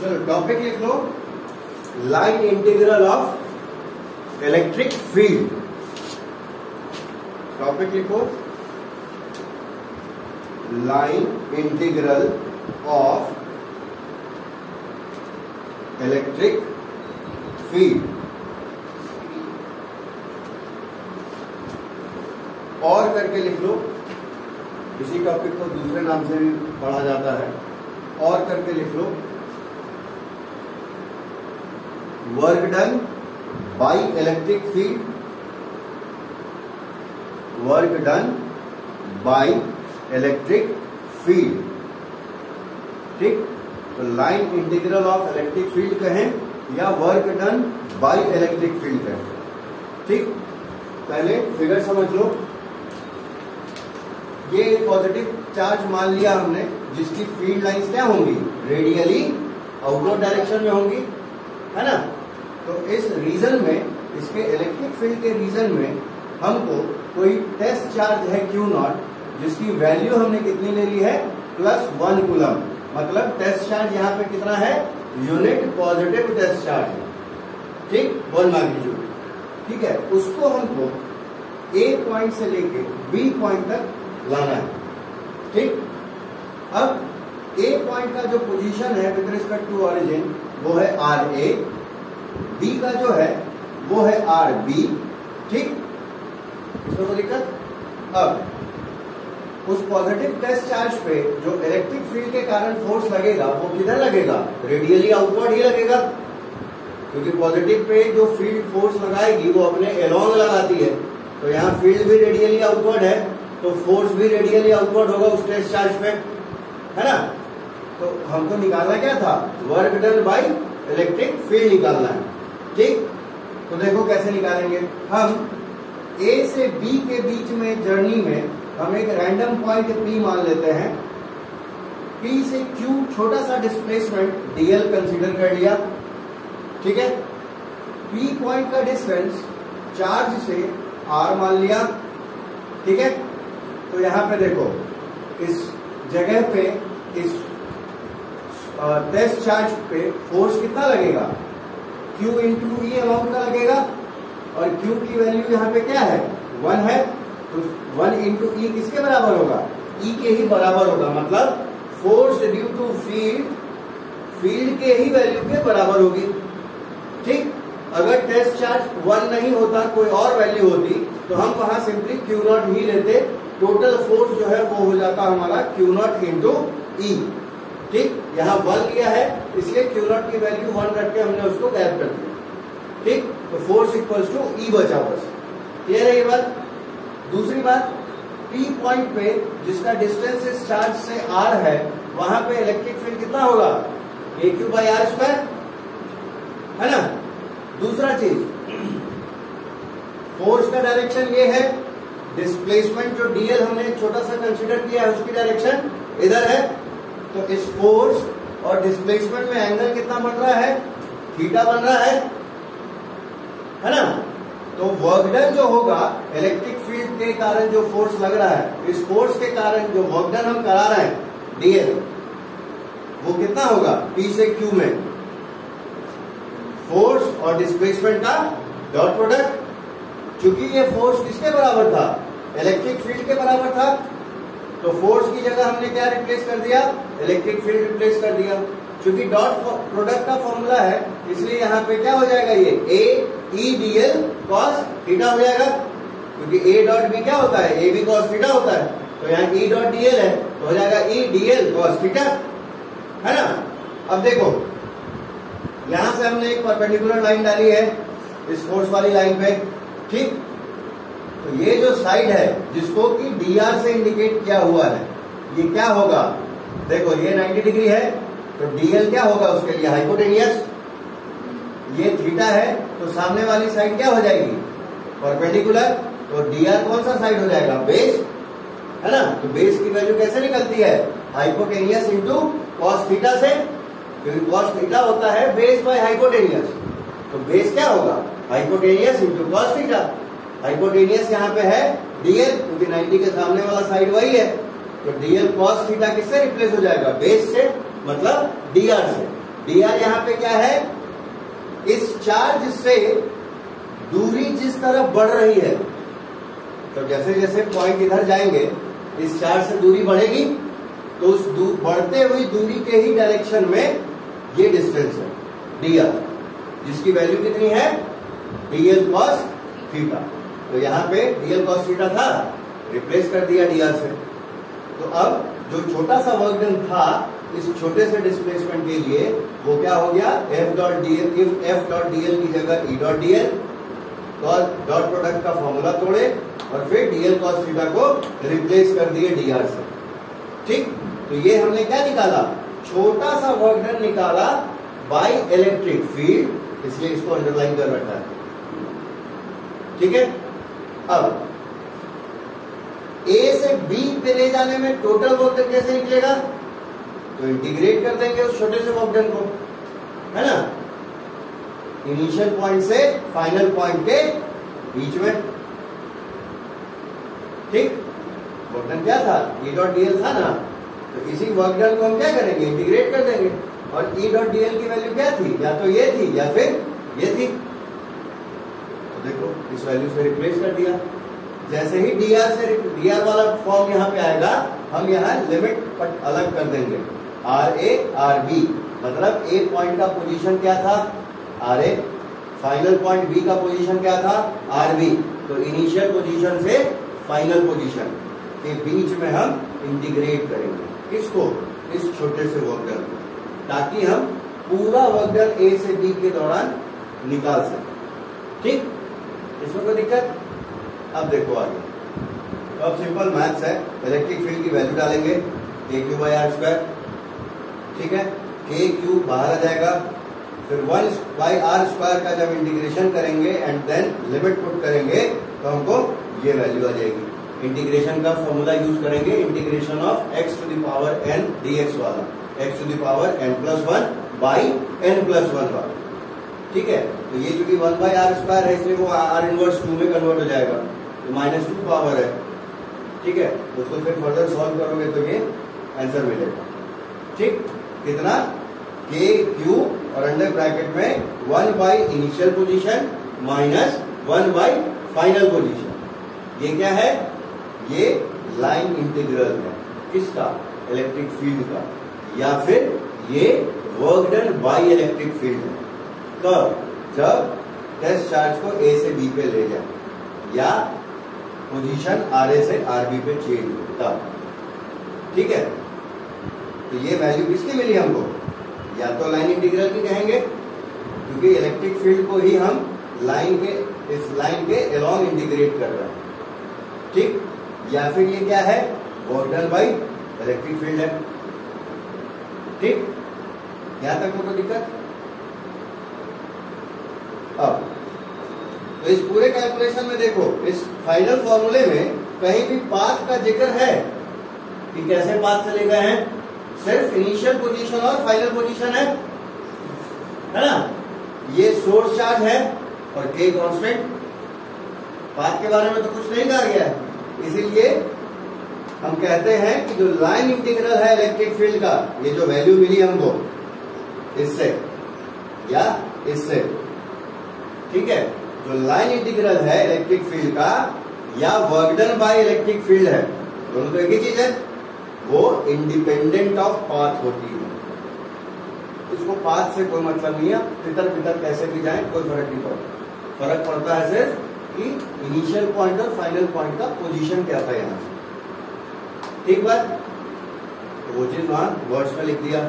चलो टॉपिक लिख लो। Line integral of electric field topic लिखो। Line integral of electric field और करके लिख लो। इसी टॉपिक को दूसरे नाम से भी पढ़ा जाता है। और करके लिख लो। Work done by electric field work done by electric field ठीक? तो line integral of electric field कहें या work done by electric field कहें। ठीक? पहले फिगर समझ लो। ये पॉजिटिव चार्ज मान लिया हमने, जिसकी फ़ील्ड लाइंस क्या होंगी? रेडियली आउटवर्ड डायरेक्शन में होंगी। है ना? तो इस रीजन में, इसके इलेक्ट्रिक फ़ील्ड के रीजन में हमको कोई टेस्ट चार्ज है क्यू नॉट जिसकी वैल्यू हमने कितनी ले ली है? प्लस वन कुलम मतलब टेस्ट चार्ज यहाँ पे कितना है? यूनिट पॉजिटिव टेस्ट चार्ज ठीक? वन मैग्नीट्यूड ठीक है? उसको हमको ए पॉइंट से लेके बी पॉइंट तक लाना है। ठीक? अब ए पॉइंट का जो पोजीशन है विद रिस्पेक्ट टू ऑरिजिन वो है आर ए बी का जो है, वो है आर बी ठीक? कोई दिक्कत? अब, उस पॉजिटिव टेस्ट चार्ज पे जो इलेक्ट्रिक फ़ील्ड के कारण फोर्स लगेगा, वो किधर लगेगा? रेडियली आउटवर्ड ही लगेगा। क्योंकि पॉजिटिव पे जो फ़ील्ड फोर्स लगाएगी, वो अपने एलोंग लगाती है। तो यहाँ फ़ील्ड भी रेडियली आउटवर्ड है तो फोर्स भी रेडियली आउटवर्ड होगा उस टेस्ट चार्ज पे। है ना? तो हमको निकालना क्या था? Work done by electric field निकालना है। ठीक? तो देखो कैसे निकालेंगे। हम ए से बी के बीच में जर्नी में हम एक रैंडम पॉइंट पी मान लेते हैं। पी से क्यू छोटा सा डिस्प्लेसमेंट डीएल कंसीडर कर लिया। ठीक है? पी पॉइंट का डिस्टेंस चार्ज से आर मान लिया। ठीक है? तो यहाँ पे देखो, इस जगह पे इस टेस्ट चार्ज पे फोर्स कितना लगेगा? Q इंटू ई अमाउंट का लगेगा। और Q की वैल्यू यहाँ पे क्या है? वन है। तो वन इंटू ई किसके बराबर होगा? E के ही बराबर होगा। मतलब force due to field field के ही वैल्यू के बराबर होगी। ठीक? अगर टेस्ट चार्ज वन नहीं होता, कोई और वैल्यू होती तो हम वहाँ सिंपली क्यू नॉट ही लेते। टोटल फोर्स जो है वो हो जाता हमारा क्यू नॉट इंटू ई ठीक? यहाँ वन लिया है, इसलिए क्यू नॉट की वैल्यू वन रख के हमने उसको गैप कर दिया। ठीक? तो फोर्स इक्वल्स टू ई बचा बस क्लियर है ये बात? दूसरी बात पी पॉइंट पे जिसका डिस्टेंस इस चार्ज से आर है, वहाँ पे इलेक्ट्रिक फ़ील्ड कितना होगा? A Q by R square है ना? दूसरा चीज़ फोर्स का डायरेक्शन ये है डिस्प्लेसमेंट जो डीएल हमने छोटा सा कंसिडर किया है उसकी डायरेक्शन इधर है तो इस फोर्स और डिस्प्लेसमेंट में एंगल कितना बन रहा है? थीटा बन रहा है। है ना? तो वर्क डन जो होगा इलेक्ट्रिक फ़ील्ड के कारण जो फोर्स लग रहा है इस फोर्स के कारण जो वर्क डन हम करा रहे हैं डीएल वो कितना होगा? पी से क्यू में। फोर्स और डिस्प्लेसमेंट का डॉट प्रोडक्ट क्योंकि ये फोर्स किसके बराबर था? इलेक्ट्रिक फ़ील्ड के बराबर था। तो फोर्स की जगह हमने क्या रिप्लेस कर दिया? इलेक्ट्रिक फ़ील्ड रिप्लेस कर दिया। क्योंकि डॉट प्रोडक्ट का फॉर्मूला है, इसलिए यहाँ पे क्या हो जाएगा ये? A E D L cos theta हो जाएगा। क्योंकि ए डॉट बी क्या होता है? ए बी कॉस थीटा होता है। तो यहाँ ई डॉट डी एल है तो हो जाएगा E D L cos theta है ना? अब देखो, यहाँ से हमने एक परपेंडिकुलर लाइन डाली है, इस फोर्स वाली लाइन पे, ठीक? तो ये जो साइड है, जिसको कि डी आर से इंडिकेट किया हुआ है, ये क्या होगा? देखो, ये 90 डिग्री है तो डीएल क्या होगा उसके लिए? हाइपोटेनियस ये थीटा है तो सामने वाली साइड क्या हो जाएगी? परपेंडिकुलर तो डीआर कौन सा साइड हो जाएगा? बेस है ना? तो बेस की वैल्यू कैसे निकलती है? हाइपोटेनियस इंटू कॉस थीटा से, क्योंकि कॉस थीटा होता है बेस बाय हाइपोटेनियस तो बेस क्या होगा? Hypotenuse into cos theta hypotenuse यहाँ पे है डीएल क्योंकि 90 के सामने वाला साइड वही है। तो डीएल कॉस थीटा किससे रिप्लेस हो जाएगा? बेस से मतलब डीआर से। डी आर यहाँ पे क्या है? इस चार्ज से दूरी जिस तरफ़ बढ़ रही है तो जैसे जैसे पॉइंट इधर जाएँगे, इस चार्ज से दूरी बढ़ेगी तो उस बढ़ते हुई दूरी के ही डायरेक्शन में ये डिस्टेंस है डी आर जिसकी वैल्यू कितनी है? डीएल कॉस थीटा तो यहाँ पे डीएल कॉस थीटा था रिप्लेस कर दिया डीआर से। तो अब जो छोटा सा वर्क डन था, इस छोटे से डिस्प्लेसमेंट के लिए, वो क्या हो गया? F dot DL if F dot DL की जगह E dot DL dot product का फॉर्मूला तोड़े और फिर डीएल कॉस थीटा को रिप्लेस कर दिए डीआर से। ठीक? तो ये हमने क्या निकाला? छोटा सा वर्क डन निकाला बाय इलेक्ट्रिक फ़ील्ड इसलिए इसको अंडरलाइन कर रखा है। ठीक है? अब ए से बी पे ले जाने में टोटल वर्क कैसे निकलेगा? तो इंटीग्रेट कर देंगे उस छोटे से वर्क को। है ना? इनिशियल पॉइंट से फाइनल पॉइंट के बीच में। ठीक? वर्क डन क्या था? ई डॉट डीएल था ना? तो इसी वर्क डन को हम क्या करेंगे? इंटीग्रेट कर देंगे। और ई डॉट डीएल की वैल्यू क्या थी? या तो ये थी या फिर ये थी। तो देखो, इस वैल्यू से रिप्लेस कर दिया। जैसे ही डीआर से डीआर वाला फॉर्म यहाँ पे आएगा, हम यहाँ लिमिट अलग कर देंगे। आर ए आर बी मतलब ए पॉइंट का पोजीशन क्या था? R A final point B का पोजीशन क्या था? आर बी तो इनिशियल पोजीशन से फाइनल पोजीशन के बीच में हम इंटीग्रेट करेंगे। किसको? इस छोटे से वर्कडन ताकि हम पूरा वर्कडन ए से बी के दौरान निकाल सकें। ठीक? इसमें कोई दिक्कत? अब देखो आगे। तो अब सिंपल मैथ्स है इलेक्ट्रिक फ़ील्ड की वैल्यू डालेंगे K Q by R square ठीक है? के क्यू बाहर आ जाएगा, फिर वन बाई आर स्क्वायर का जब इंटीग्रेशन करेंगे एंड देन लिमिट पुट करेंगे तो हमको ये वैल्यू आ जाएगी। इंटीग्रेशन का फॉर्मूला यूज़ करेंगे integration of X to the power N D X वाला। X to the power N plus one by N plus one वाला। ठीक है? तो ये चूँकि वन बाई आर स्क्वायर है, इसलिए वो आर इनवर्स टू में कन्वर्ट हो जाएगा। तो माइनस टू पावर है। ठीक है? उसको फिर फर्दर सॉल्व करोगे तो ये आंसर मिलेगा। ठीक? कितना? के क्यू और अंडर ब्रैकेट में one by initial position minus one by final position ये क्या है? ये लाइन इंटीग्रल है। किसका? इलेक्ट्रिक फ़ील्ड का। या फिर ये work done by electric field है। कब जब टेस्ट चार्ज को ए से बी पे ले जाए, या पोजीशन ए से आर बी पे चेंज हो तब ठीक है? तो ये वैल्यू किसकी मिली हमको? या तो लाइन इंटीग्रल की कहेंगे, क्योंकि इलेक्ट्रिक फ़ील्ड को ही हम लाइन के, इस लाइन के एलॉन्ग इंटीग्रेट कर रहे हैं। ठीक? या फिर ये क्या है? वॉर्डन बाई इलेक्ट्रिक फ़ील्ड है। ठीक? यहाँ तक कोई दिक्कत? तो इस पूरे कैलकुलेशन में देखो, इस फाइनल फॉर्मूले में कहीं भी पाथ का ज़िक्र है कि कैसे पाथ चले गए हैं? सिर्फ़ इनिशियल पोजीशन और फाइनल पोजीशन है। है ना? ये सोर्स चार्ज है और के कांस्टेंट पाथ के बारे में तो कुछ नहीं कहा गया है। इसीलिए हम कहते हैं कि जो लाइन इंटीग्रल है इलेक्ट्रिक फ़ील्ड का, ये जो वैल्यू मिली हमको, इससे या इससे। ठीक है? जो लाइन इंटीग्रल है इलेक्ट्रिक फ़ील्ड का, या वर्कडन बाय इलेक्ट्रिक फ़ील्ड है? दोनों तो एक ही चीज़ है। वो इंडिपेंडेंट ऑफ़ पाथ होती है। इसको पाथ से कोई मतलब नहीं है। पितर पितर कैसे भी जाए, कोई फ़र्क नहीं पड़ता। फ़र्क पड़ता है सिर्फ़ कि इनिशियल पॉइंट और फाइनल पॉइंट का पोजीशन क्या था यहाँ से। ठीक बात? तो वो चीज़ वहाँ वर्ड्स में लिख दिया।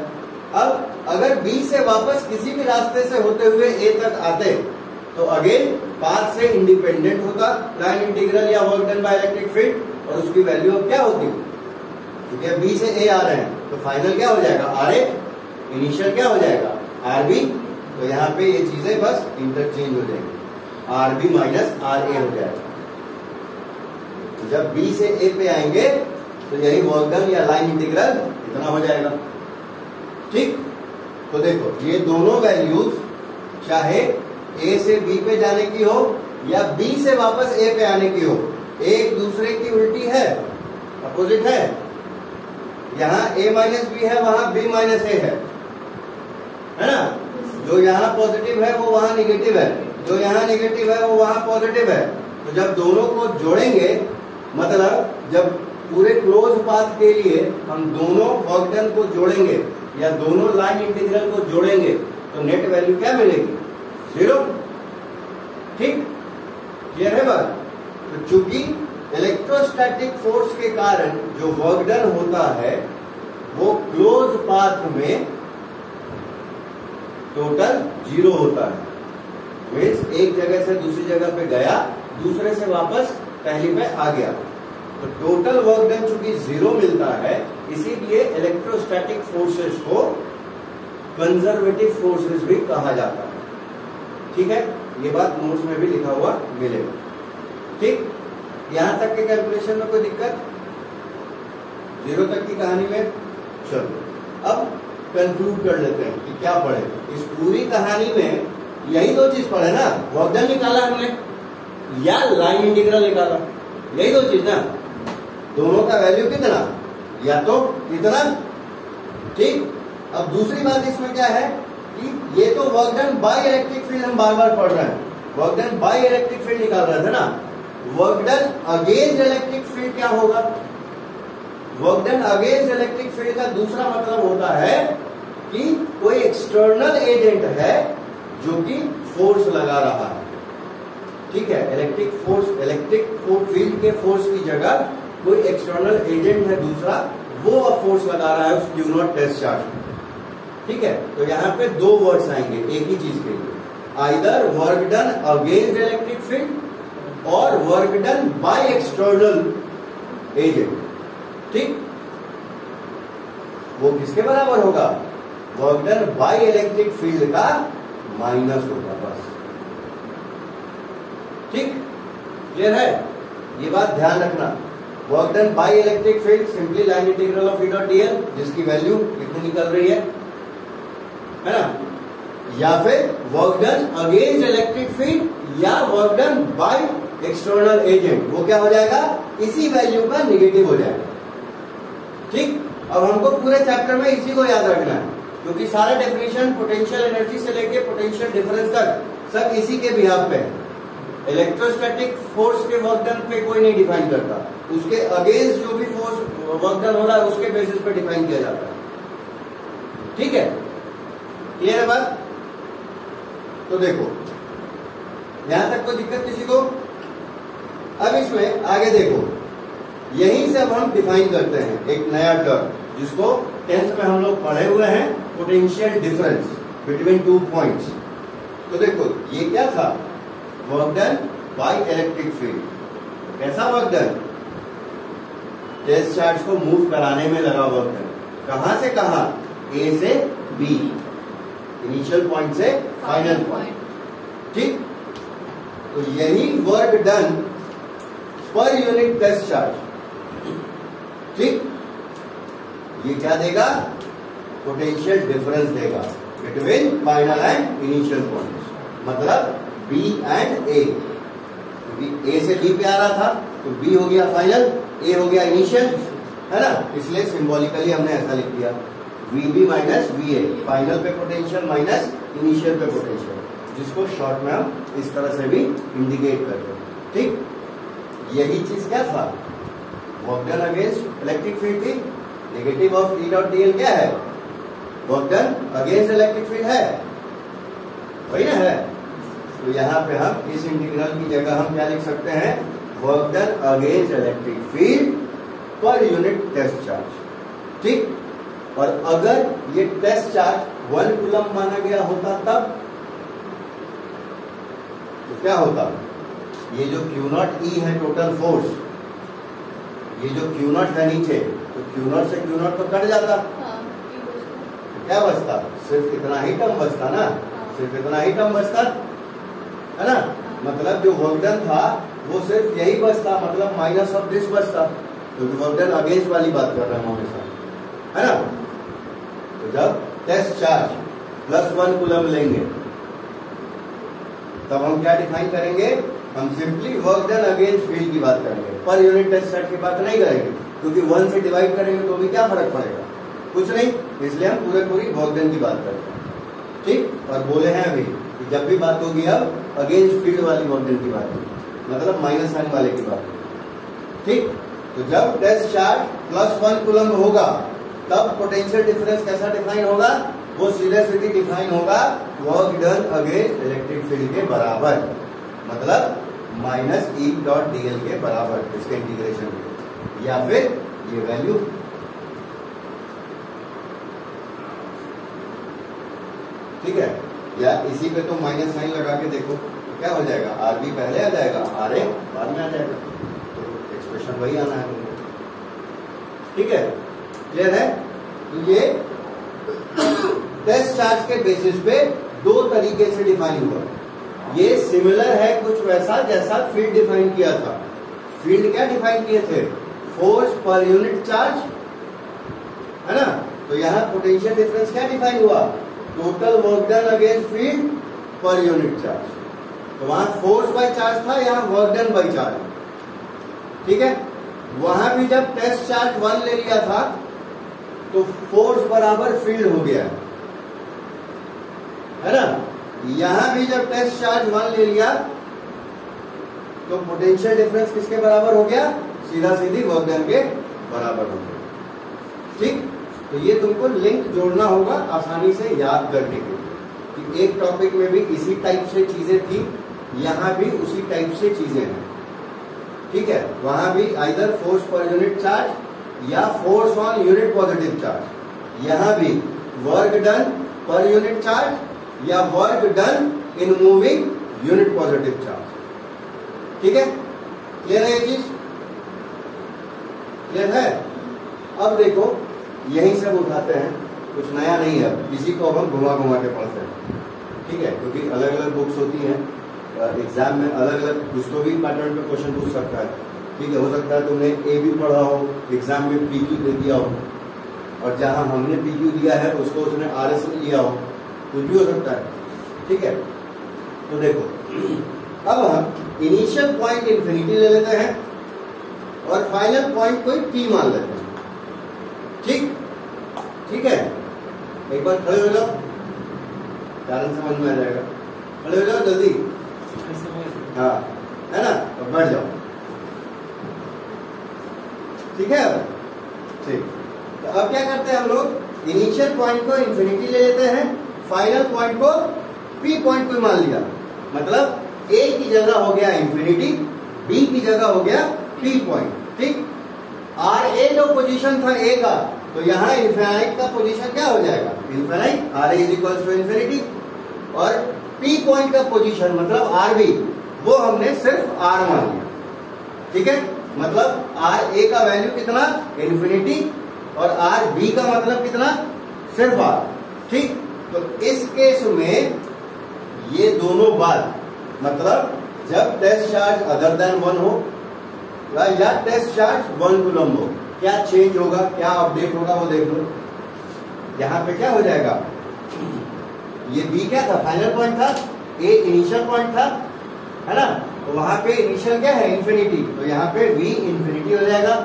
अब अगर बी से वापस किसी भी रास्ते से होते हुए ए तक आते तो अगेन पाथ से इंडिपेंडेंट होता लाइन इंटीग्रल या work done by electric field और उसकी वैल्यू अब क्या होती? क्योंकि अब बी से ए आ रहे हैं तो फाइनल क्या हो जाएगा? आर ए इनिशियल क्या हो जाएगा? आर बी तो यहाँ पे ये चीज़ें बस इंटरचेंज हो जाएँगी। R B minus R A हो जाएगा। तो जब बी से ए पे आएँगे तो यही वर्क डन या लाइन इंटीग्रल इतना हो जाएगा। ठीक? तो देखो, ये दोनों वैल्यूज़ चाहे ए से बी पे जाने की हो या बी से वापस ए पे आने की हो। एक दूसरे की उल्टी है अपोजिट है। यहाँ ए माइनस बी है, वहाँ बी माइनस ए है। है ना? जो यहाँ पॉजिटिव है, वो वहाँ निगेटिव है। जो यहाँ निगेटिव है, वो वहाँ पॉजिटिव है। तो जब दोनों को जोड़ेंगे मतलब जब पूरे क्लोज पाथ के लिए हम दोनों वर्कडन को जोड़ेंगे या दोनों लाइन इंटीग्रल को जोड़ेंगे तो नेट वैल्यू क्या मिलेगी? ज़ीरो। ठीक? क्लियर है बात? तो चूँकि इलेक्ट्रोस्टैटिक फोर्स के कारण जो वर्कडन होता है, वो क्लोज पाथ में टोटल ज़ीरो होता है। मीन्स एक जगह से दूसरी जगह पे गया, दूसरे से वापस पहली पे आ गया। तो टोटल वर्क डन चूँकि ज़ीरो मिलता है, इसीलिए इलेक्ट्रोस्टैटिक फोर्सेस को कंजर्वेटिव फोर्सेस भी कहा जाता है। ठीक है? ये बात नोट्स में भी लिखा हुआ मिलेगा। ठीक? यहाँ तक के कैलकुलेशन में कोई दिक्कत? ज़ीरो तक की कहानी में? चलो। अब कंक्लूड कर लेते हैं कि क्या पढ़े। इस पूरी कहानी में यही दो चीज़ पढ़े ना? वर्कडन निकाला हमने। या लाइन इंटीग्रल निकाला। यही दो चीज़ ना? दोनों का वैल्यू कितना? या तो इतना? ठीक? अब दूसरी बात इसमें क्या है? ये तो work done by electric field हम बार बार पढ़ रहे हैं। Work done by electric field निकाल रहे थे ना? Work done against electric field क्या होगा? Work done against electric field का दूसरा मतलब होता है कि कोई एक्सटर्नल एजेंट है जो कि फोर्स लगा रहा है। ठीक है? इलेक्ट्रिक फोर्स इलेक्ट्रिक फ़ील्ड के फोर्स की जगह कोई एक्सटर्नल एजेंट है दूसरा, वो अब फोर्स लगा रहा है उस क्यू नॉट टेस्ट चार्ज में। ठीक है? तो यहाँ पे दो वर्ड्स आएँगे, एक ही चीज़ के लिए। Either work done against electric field और work done by external agent ठीक? वो किसके बराबर होगा? Work done by electric field का माइनस होगा बस। ठीक? क्लियर है? ये बात ध्यान रखना। Work done by electric field simply line integral of E dot DL जिसकी वैल्यू कितनी निकल रही है? है ना? या फिर work done against electric field या work done by external agent वो क्या हो जाएगा? इसी वैल्यू का निगेटिव हो जाएगा। ठीक? अब हमको पूरे चैप्टर में इसी को याद रखना है, क्योंकि सारा डेफिनेशन पोटेंशियल एनर्जी से लेके पोटेंशियल डिफरेंस तक, सब इसी के बिहार पे है। इलेक्ट्रोस्टैटिक फोर्स के वर्क डन पे कोई नहीं डिफाइन करता। उसके अगेंस्ट जो भी फोर्स वर्क डन हो रहा है, उसके बेसिस पे डिफाइन किया जाता है। ठीक है? क्लियर है बात। तो देखो, यहाँ तक कोई दिक्कत किसी को? अब इसमें आगे देखो। यहीं से अब हम डिफाइन करते हैं एक नया टर्म जिसको टेंथ में हम लोग पढ़े हुए हैं potential difference between two points तो देखो, ये क्या था? Work done by electric field कैसा वर्क डन टेस्ट चार्ज को मूव कराने में लगा वर्क डन कहाँ से कहा? ए से बी इनिशियल पॉइंट से फाइनल पॉइंट ठीक? तो यही वर्क डन पर यूनिट टेस्ट चार्ज। ठीक? ये क्या देगा? पोटेंशियल डिफरेंस देगा between final and initial point मतलब बी एंड ए क्योंकि ए से बी पे आ रहा था तो बी हो गया फाइनल ए हो गया इनिशियल है ना? इसलिए सिंबॉलिकली हमने ऐसा लिख दिया। V B minus V A final पे पोटेंशियल माइनस इनिशियल पे पोटेंशियल जिसको शॉर्ट में हम इस तरह से भी इंडिकेट करते हैं। ठीक? यही चीज़ क्या था? Work done against electric field थी। Negative of E dot DL क्या है? Work done against electric field है। वही ना है? तो यहाँ पे हम इस इंटीग्रल की जगह हम क्या लिख सकते हैं? Work done against electric field पर यूनिट टेस्ट चार्ज ठीक? और अगर ये टेस्ट चार्ज वन कुलम माना गया होता तब तो क्या होता? ये जो क्यू नॉट ई है टोटल फोर्स ये जो क्यू नॉट है नीचे तो क्यू नॉट से क्यू नॉट तो कट जाता। तो क्या बचता? सिर्फ़ इतना ही टर्म बचता ना? सिर्फ़ इतना ही टर्म बचता? है ना? मतलब जो वर्कडन था वो सिर्फ़ यही बचता मतलब माइनस ऑफ़ दिस बचता। क्योंकि तो वर्कडन अगेंस्ट वाली बात कर रहे हैं हमेशा। है ना? जब test charge plus one coulomb लेंगे, तब हम क्या डिफाइन करेंगे? हम simply work done against field की बात करेंगे। पर यूनिट टेस्ट चार्ज की बात नहीं करेंगे, क्योंकि वन से डिवाइड करेंगे तो भी क्या फ़र्क पड़ेगा? कुछ नहीं, इसलिए हम पूरे पूरी वर्क डन की बात करेंगे ठीक? और बोले हैं अभी कि जब भी बात होगी अब अगेंस्ट फ़ील्ड वाली वर्क डन की बात होगी। मतलब माइनस साइन वाले की बात ठीक? तो जब test charge plus one coulomb होगा तब पोटेंशियल डिफरेंस कैसा डिफाइन होगा? वो सीधी डिफाइन होगा work done against electric field के बराबर। मतलब माइनस ई डॉट डीएल के बराबर, इसके इंटीग्रेशन या फिर ये वैल्यू ठीक है? या इसी पे तो माइनस साइन लगा के देखो, क्या हो जाएगा? आर बी पहले आ जाएगा आर ए बाद में आ जाएगा। तो एक्सप्रेशन वही आना है ठीक है? क्लियर है? तो ये टेस्ट चार्ज के बेसिस पे दो तरीके से डिफाइन हुआ। ये सिमिलर है कुछ वैसा जैसा फ़ील्ड डिफाइन किया था। फ़ील्ड क्या डिफाइन किए थे? फोर्स पर यूनिट चार्ज है ना? तो यहाँ पोटेंशियल डिफरेंस क्या डिफाइन हुआ? Total work done against field पर यूनिट चार्ज तो वहाँ फोर्स बाय चार्ज था, यहाँ वर्क डन बाय चार्ज ठीक है? वहाँ भी जब टेस्ट चार्ज वन ले लिया था तो फोर्स बराबर फ़ील्ड हो गया। है ना? यहाँ भी जब टेस्ट चार्ज वन ले लिया तो पोटेंशियल डिफरेंस किसके बराबर हो गया? सीधा सीधी वर्क डन के बराबर हो गया। ठीक? तो ये तुमको लिंक जोड़ना होगा आसानी से याद करने के लिए कि एक टॉपिक में भी इसी टाइप से चीज़ें थी, यहाँ भी उसी टाइप से चीज़ें हैं। ठीक है? वहाँ भी आइदर फोर्स पर यूनिट चार्ज या force on unit positive charge यहाँ भी वर्क डन पर यूनिट चार्ज या work done in moving unit positive charge ठीक है? क्लियर है ये चीज़? क्लियर है? अब देखो, यही सब उठाते हैं। कुछ नया नहीं है। इसी को अब हम घुमा घुमा के पढ़ते हैं। ठीक है? क्योंकि अलग अलग बुक्स होती हैं। एग्ज़ाम में अलग अलग उसको भी पैटर्न पे क्वेश्चन पूछ सकता है। ठीक है हो सकता है तुमने ए भी पढ़ा हो एग्ज़ाम में पी क्यू दे दिया हो। और जहाँ हमने पी क्यू दिया है उसको उसने आर एस लिया हो कुछ भी हो सकता है। ठीक है? तो देखो अब हम इनिशियल पॉइंट इंफिनिटी ले लेते हैं और फाइनल पॉइंट कोई पी मान लेते हैं। ठीक? ठीक है? एक बार खड़े हो जाओ। कारण समझ में आ जाएगा। खड़े हो जाओ जल्दी। हाँ है ना? तो बैठ जाओ। ठीक है? ठीक। तो अब क्या करते हैं हम लोग? इनिशियल पॉइंट को इंफिनिटी ले लेते हैं। फाइनल पॉइंट को पी पॉइंट को मान लिया। मतलब ए की जगह हो गया इंफिनिटी बी की जगह हो गया पी पॉइंट ठीक? आर ए जो पोजीशन था ए का तो यहाँ इन्फेनाइट का पोजीशन क्या हो जाएगा? Infinite R is equal to infinity और पी पॉइंट का पोजीशन मतलब आर बी वो हमने सिर्फ़ आर मान लिया। ठीक है? मतलब आर ए का वैल्यू कितना? इन्फिनिटी और आर बी का मतलब कितना? सिर्फ़ आर ठीक? तो इस केस में ये दोनों बात मतलब जब test charge other than one हो, या टेस्ट चार्ज वन कुलम हो, क्या चेंज होगा, क्या अपडेट होगा, वो देख लो। यहाँ पे क्या हो जाएगा? ये बी क्या था? फाइनल पॉइंट था? ए इनिशियल पॉइंट था? है ना? तो वहाँ पे इनिशियल क्या है? इन्फिनिटी तो यहाँ पे वी इंफिनिटी हो जाएगा।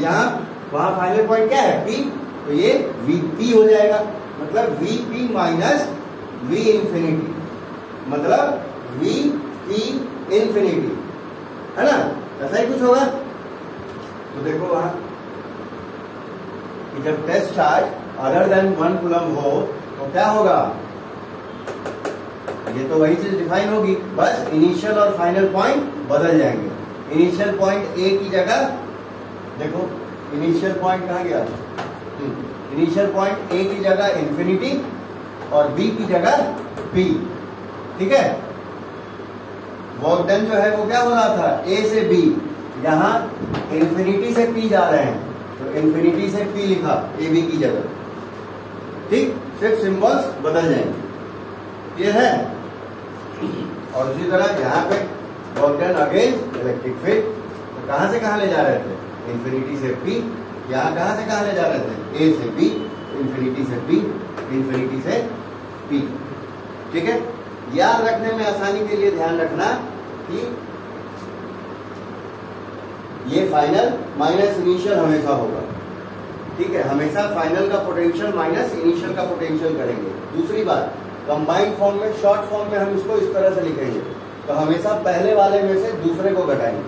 यहाँ वहाँ फाइनल पॉइंट क्या है? पी तो ये वी पी हो जाएगा। मतलब V P minus V infinity मतलब वी पी इंफिनिटी है ना? ऐसा ही कुछ होगा। तो देखो वहाँ जब test charge other than one coulomb हो तो क्या होगा? ये तो वही चीज़ डिफाइन होगी। बस इनिशियल और फाइनल पॉइंट बदल जाएँगे। इनिशियल पॉइंट ए की जगह, देखो इनिशियल पॉइंट कहा गया? इनिशियल पॉइंट ए की जगह इंफिनिटी और बी की जगह पी ठीक है? वर्क डन जो है वो क्या हो रहा था? ए से बी यहाँ इंफिनिटी से पी जा रहे हैं। तो इंफिनिटी से पी लिखा ए बी की जगह। ठीक? सिर्फ़ सिंबल्स बदल जाएँगे। ये है और उसी तरह यहाँ पे work done against electric field तो कहाँ से कहाँ ले जा रहे थे? इन्फिनिटी से पी यहाँ कहाँ से कहाँ ले जा रहे थे? ए से बी इंफिनिटी से बी इंफिनिटी से पी ठीक है? याद रखने में आसानी के लिए ध्यान रखना कि ये फाइनल माइनस इनिशियल हमेशा होगा। ठीक है? हमेशा फाइनल का पोटेंशियल माइनस इनिशियल का पोटेंशियल करेंगे। दूसरी बात कंबाइंड फॉर्म में शॉर्ट फॉर्म में हम इसको इस तरह से लिखेंगे। तो हमेशा पहले वाले में से दूसरे को घटाएँगे।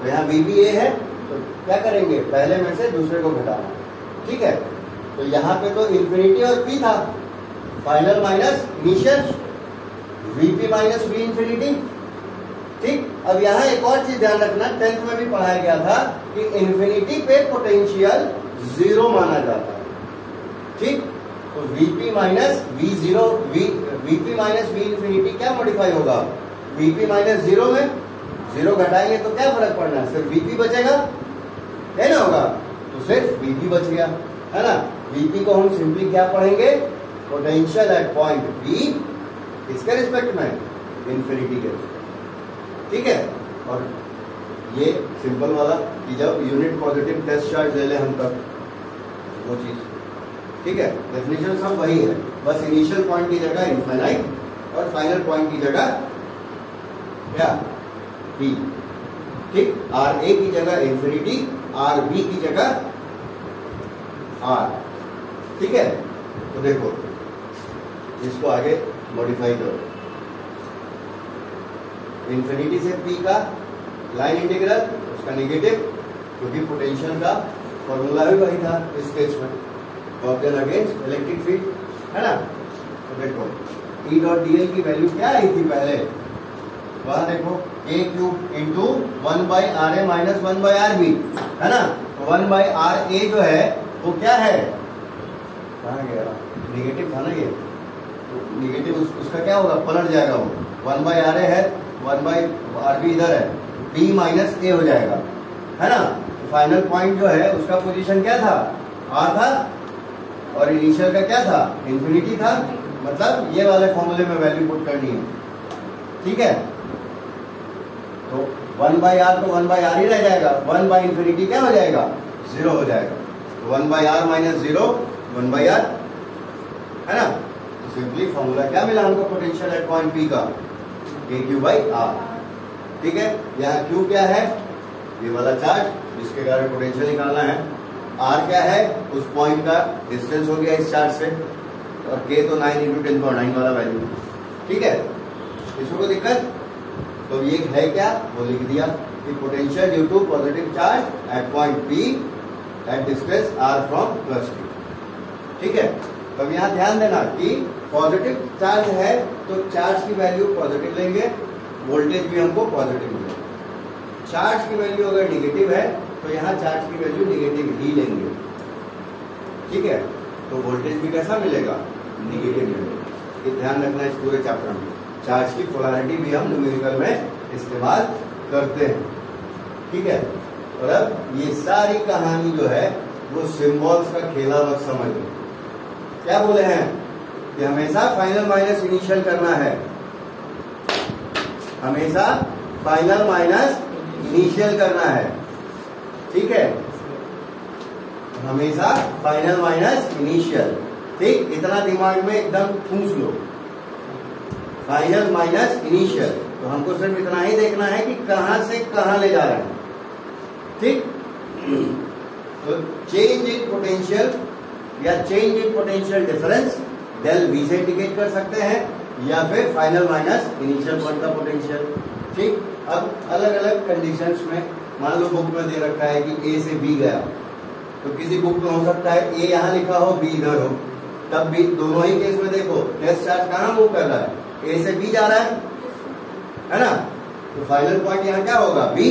तो यहाँ बी बी ए है तो क्या करेंगे? पहले में से दूसरे को घटाना ठीक है? तो यहाँ पे तो इन्फिनिटी और पी था। Final minus initial VP minus V infinity ठीक? अब यहाँ एक और चीज़ ध्यान रखना टेंथ में भी पढ़ाया गया था कि इन्फिनिटी पे पोटेंशियल ज़ीरो माना जाता है। ठीक? तो Vp minus V zero VP minus V infinity क्या मॉडिफाई होगा? Vp माइनस ज़ीरो में ज़ीरो घटाएँगे तो क्या फ़र्क पड़ना है? सिर्फ़ Vp बचेगा? है ना होगा। तो सिर्फ़ Vp बच गया, है ना? Vp को हम सिंपली क्या पढ़ेंगे? पोटेंशियल एट पॉइंट P किसके रिस्पेक्ट में? इन्फिनिटी के रिस्पेक्ट ठीक है? और ये सिंपल वाला कि जब यूनिट पॉजिटिव टेस्ट चार्ज ले ले हम तब, वो चीज़। ठीक है? डेफिनेशन सब वही है। बस इनिशियल पॉइंट की जगह इनफाइनाइट और फाइनल पॉइंट की जगह क्या? पी ठीक? आर ए की जगह इंफिनिटी आर बी की जगह आर ठीक है? तो देखो, इसको आगे मॉडिफाई करो। इंफिनिटी से पी का लाइन इंटीग्रल उसका नेगेटिव क्योंकि पोटेंशियल का फॉर्मूला भी वही था इस केस में। ऑब्जन अगेंस्ट इलेक्ट्रिक फ़ील्ड है ना? तो देखो ई डॉट डी की वैल्यू क्या आई थी पहले? वहाँ देखो A cube into one by R A minus one by R B है ना? तो वन बाई आर ए जो है वो क्या है? कहा गया? निगेटिव था ना ये? तो निगेटिव उस, उसका क्या होगा? पलट जाएगा वो। वन बाई आर ए है वन बाई आर बी इधर है। बी माइनस ए हो जाएगा है ना? तो फाइनल पॉइंट जो है उसका पोजीशन क्या था? आर था। और इनिशियल का क्या था? इन्फिनिटी था। मतलब ये वाले फॉर्मूले में वैल्यू पुट करनी है। ठीक है? तो वन बाई आर तो वन बाई आर ही रह जाएगा। वन बाई इन्फिनिटी क्या हो जाएगा? ज़ीरो हो जाएगा। तो one by R minus zero one by R है ना? तो सिंपली फॉर्मूला क्या मिला हमको पोटेंशियल एट पॉइंट पी का? के क्यू बाई आर ठीक है? यहाँ क्यू क्या है? ये वाला चार्ज जिसके कारण पोटेंशियल निकालना है। आर क्या है? उस पॉइंट का डिस्टेंस हो गया इस चार्ज से। और के तो nine into ten point nine वाला वैल्यू ठीक है? इसमें कोई दिक्कत? तो ये है क्या? वो लिख दिया कि potential due to positive charge at point P at distance R from plus T ठीक है? तब यहाँ ध्यान देना कि पॉजिटिव चार्ज है तो चार्ज की वैल्यू पॉजिटिव लेंगे वोल्टेज भी हमको पॉजिटिव मिलेगा। चार्ज की वैल्यू अगर निगेटिव है तो यहाँ चार्ज की वैल्यू निगेटिव ही लेंगे। ठीक है? तो वोल्टेज भी कैसा मिलेगा? निगेटिव मिलेगा। ये ध्यान रखना इस पूरे चैप्टर में। चार्ज की पोलैरिटी भी हम न्यूमेरिकल में इस्तेमाल करते हैं। ठीक है? और अब ये सारी कहानी जो है, वो सिंबल्स का खेला मत समझ। क्या बोले हैं? कि हमेशा फाइनल माइनस इनिशियल करना है। हमेशा फाइनल माइनस इनिशियल करना है। ठीक है? हमेशा फाइनल माइनस इनिशियल ठीक? इतना दिमाग में एकदम ठूस लो। फाइनल माइनस इनिशियल तो हमको सिर्फ़ इतना ही देखना है कि कहाँ से कहाँ ले जा रहे हैं। ठीक? तो चेंज इन पोटेंशियल या change in potential difference del V से इंडिकेट कर सकते हैं, या फिर फाइनल माइनस इनिशियल पॉइंट का पोटेंशियल ठीक? अब अलग अलग कंडीशंस में मान लो बुक में दे रखा है कि ए से बी गया। तो किसी बुक में हो सकता है ए यहाँ लिखा हो बी इधर हो। तब भी दोनों ही केस में देखो टेस्ट चार्ज कहाँ मूव कर रहा है? ए से बी जा रहा है। है ना? तो फाइनल पॉइंट यहाँ क्या होगा? बी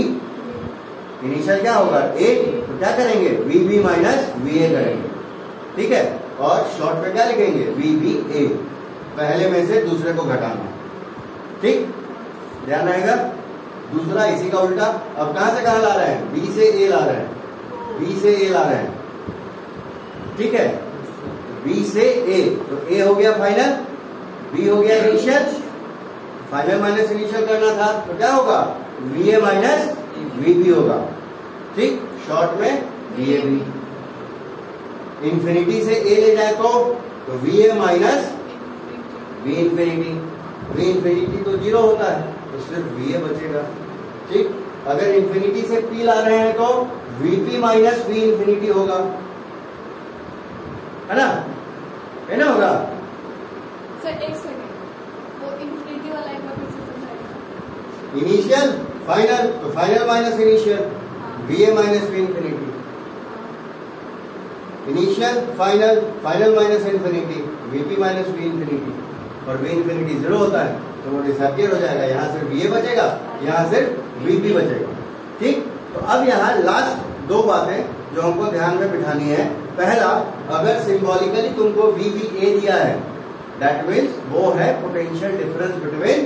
इनिशियल क्या होगा? ए तो क्या करेंगे? V B minus V A करेंगे। ठीक है? और शॉर्ट में क्या लिखेंगे? वी बी ए पहले में से दूसरे को घटाना। ठीक? ध्यान रहेगा दूसरा इसी का उल्टा। अब कहाँ से कहाँ ला रहे हैं? बी से ए ला रहे हैं। बी से ए ला रहे हैं। ठीक है? बी से ए। तो ए हो गया फाइनल। बी हो गया इनिशियल। फाइनल माइनस इनिशियल करना था। तो क्या होगा? V A minus V B होगा। ठीक? शॉर्ट में वी ए बी इंफिनिटी से ए ले जाए तो? तो V A minus V infinity V infinity तो ज़ीरो होता है। तो सिर्फ़ वी ए बचेगा। ठीक? अगर इंफिनिटी से पी ला रहे हैं तो वीपी माइनस वी इंफिनिटी होगा। है ना? है ना होगा? सर एक सेकेंड वो इन्फिनिटी वाला एक बार फिर से इनिशियल फाइनल तो final minus initial V A minus V infinity initial final final minus infinity VP minus V infinity और वी इंफिनिटी ज़ीरो होता है तो वो डिसअपियर हो जाएगा। यहाँ सिर्फ़ ए बचेगा। यहाँ सिर्फ़ वीपी बचेगा। ठीक? तो अब यहाँ लास्ट दो बातें जो हमको ध्यान में बिठानी है। पहला, अगर सिंबॉलिकली तुमको वी वी ए दिया है दैट मीन्स वो है potential difference between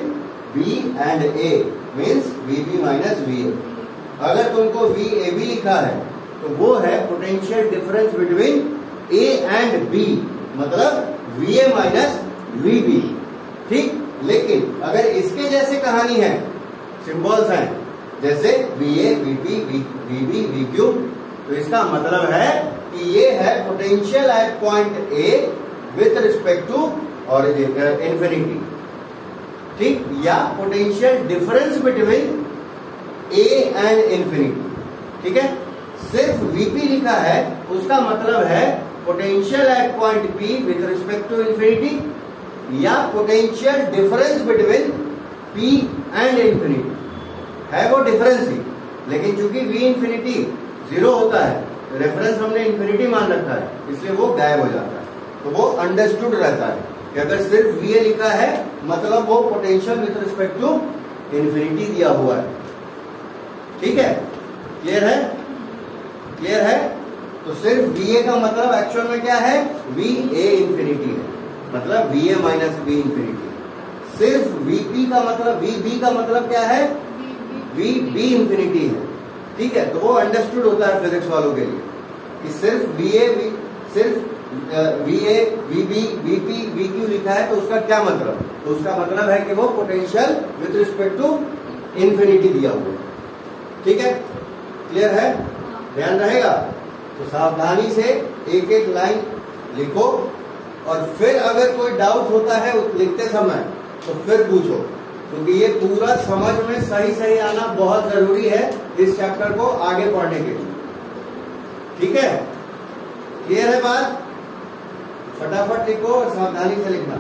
B and A means V B minus V A अगर तुमको वी ए बी लिखा है तो वो है potential difference between A and B मतलब V A minus V B ठीक? लेकिन अगर इसके जैसे कहानी है सिंबल्स हैं जैसे V A V P V B V Q तो इसका मतलब है कि ये है potential at point A with respect to और इन्फिनिटी ठीक? या potential difference between A and infinity ठीक है? सिर्फ़ वीपी लिखा है, उसका मतलब है potential at point P with respect to infinity या potential difference between P and infinity है वो डिफरेंस ही। लेकिन चूँकि वी इंफिनिटी ज़ीरो होता है रेफरेंस हमने इंफिनिटी मान रखा है, इसलिए वो गायब हो जाता है। तो वो अंडरस्टूड रहता है। कि अगर सिर्फ़ वी ए लिखा है मतलब वो potential with respect to infinity दिया हुआ है। ठीक है? क्लियर है? क्लियर है? तो सिर्फ़ वी ए का मतलब एक्चुअल में क्या है? वी ए इंफिनिटी है। मतलब V A minus V infinity सिर्फ़ वीपी का मतलब वी बी का मतलब क्या है? वी बी इंफिनिटी है। ठीक है? तो वो अंडरस्टूड होता है फिजिक्स वालों के लिए कि सिर्फ़ वी ए सिर्फ़ V A V B V P V Q लिखा है तो उसका क्या मतलब? तो उसका मतलब है कि वो potential with respect to infinity दिया हुआ है। ठीक है? क्लियर हाँ? ध्यान रहेगा? तो सावधानी से एक एक लाइन लिखो और फिर अगर कोई डाउट होता है लिखते समय तो फिर पूछो। क्योंकि ये पूरा समझ में सही सही आना बहुत ज़रूरी है इस चैप्टर को आगे पढ़ने के लिए। ठीक है? क्लियर है बात? फटाफट लिखो और सावधानी से लिखना।